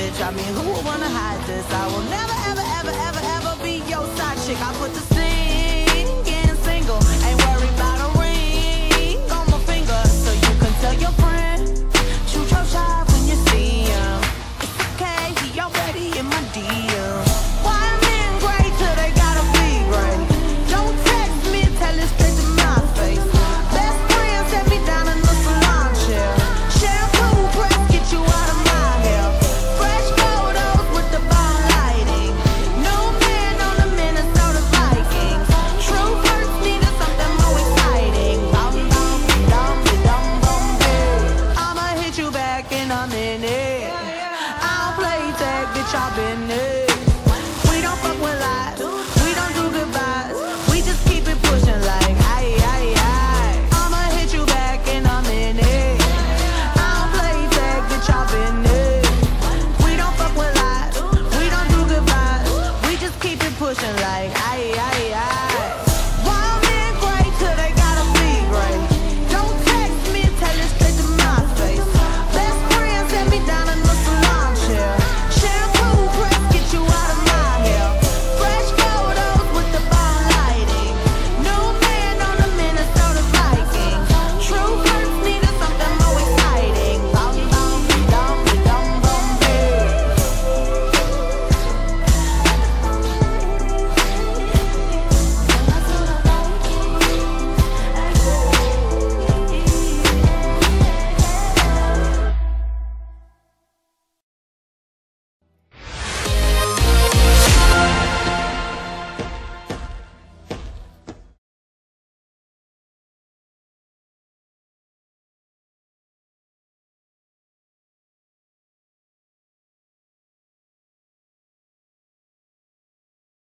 bitch. I mean, who would wanna hide this? I will never, ever, ever, ever, ever be your side chick. I put the I'm in a minute. I'll play tag, bitch, I've been it.